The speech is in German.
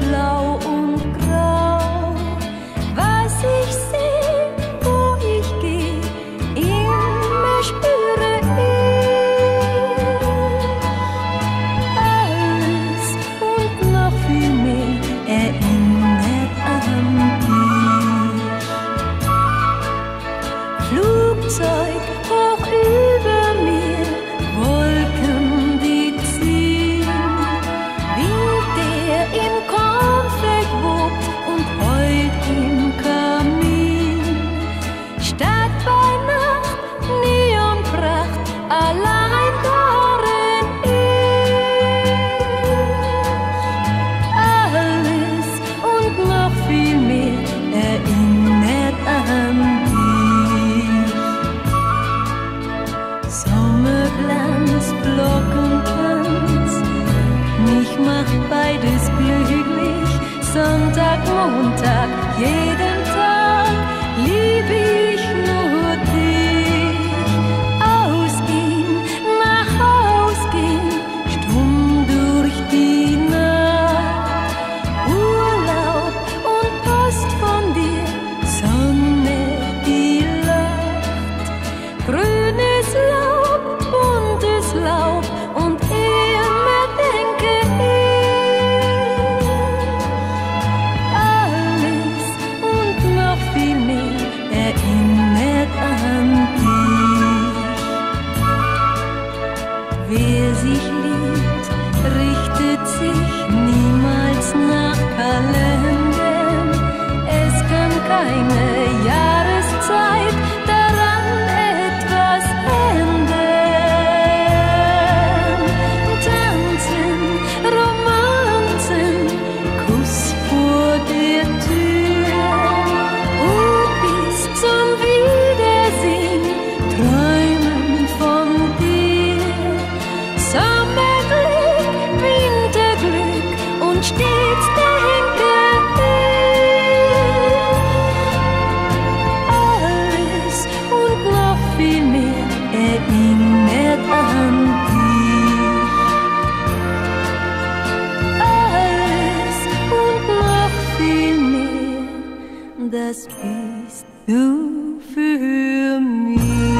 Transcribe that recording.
blau und grau. Was ich sehe, wo ich gehe, immer spüre ich alles und noch viel mehr erinnert an dich. Flugzeug, Montag, Montag. das peace du für me.